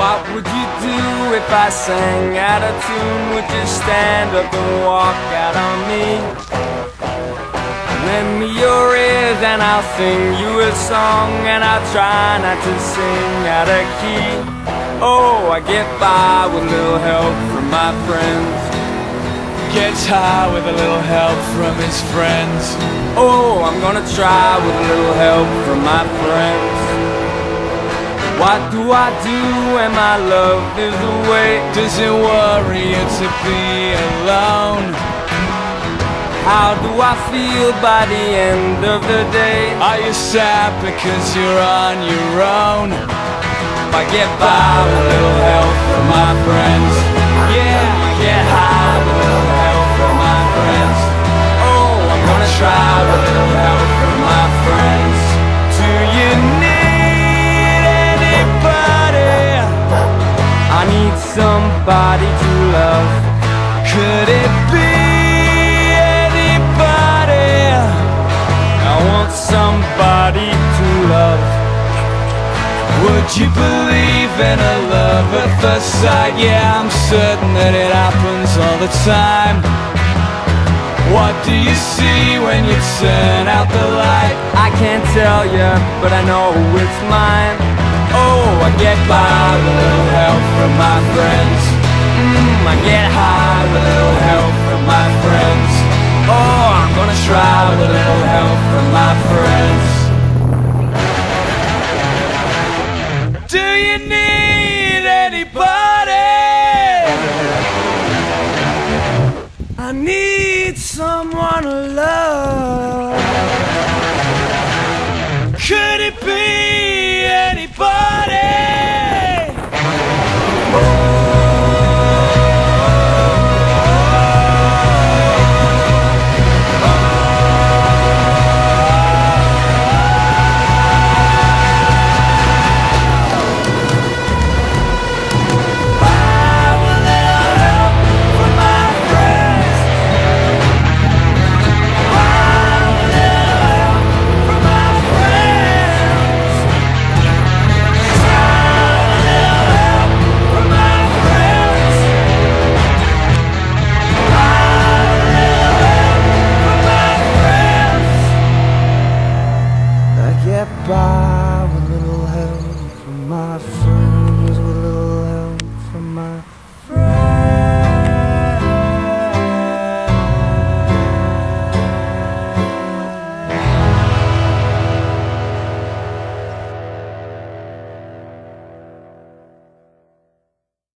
What would you do if I sang out of tune? Would you stand up and walk out on me? Lend me your ears and I'll sing you a song And I'll try not to sing out of key Oh, I get by with little help from my friends Gets high with a little help from his friends. Oh, I'm gonna try with a little help from my friends What do I do when my love is away? Does it worry you to be alone? How do I feel by the end of the day? Are you sad because you're on your own? If I get by with a little help from my friends somebody to love Could it be anybody? I want somebody to love Would you believe in a love at first sight? Yeah, I'm certain that it happens all the time. What do you see when you turn out the light? I can't tell you, but I know it's mine Oh, I get a little help from my friends need someone to love. Could it be?